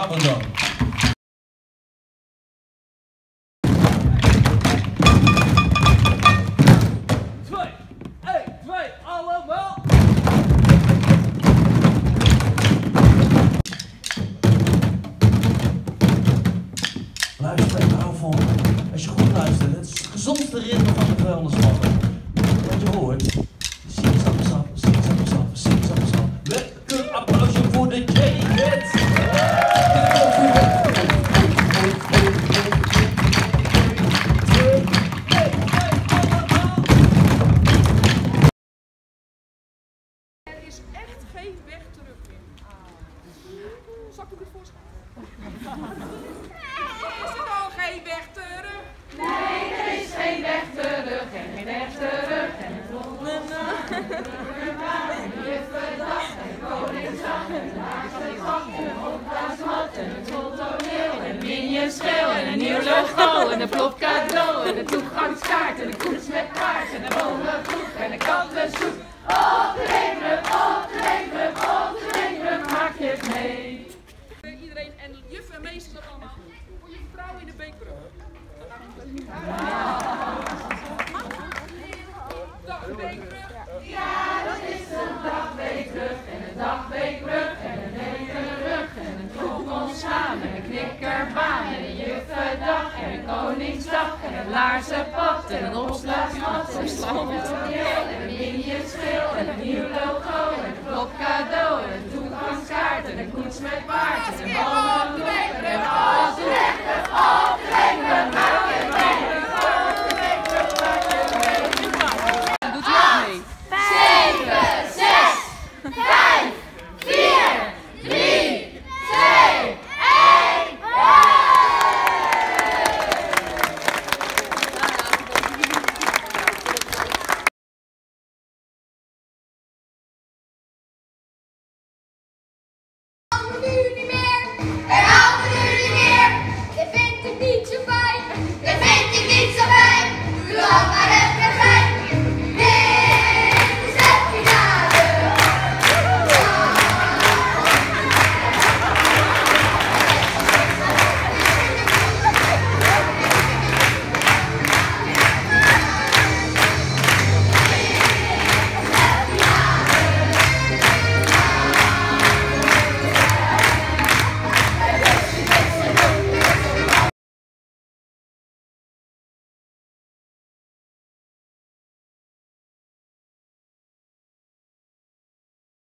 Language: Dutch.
Apeldoorn. Twee, één, twee, allemaal. Luister hou vol. Als je goed luistert, het is het gezondste ritme van de vuilnismannen. Wat je hoort, geen weg terug meer. Zal ik het weer voorstellen? Is er al geen weg terug? Nee, er is geen weg terug en geen weg terug. En het dat allemaal. Voor je vrouw in de beekbrug. Dag beekbrug. Dagweekbrug en een dagweekbrug en een wekenrug en een toekomstmaan en een knikkerbaan en een juffendag en een koningsdag en een laarzenpad en een opslagsmat en een slottoneel en een miniënschil en een nieuw logo en een plop cadeau en een toegangskaart en een koets met paard en een een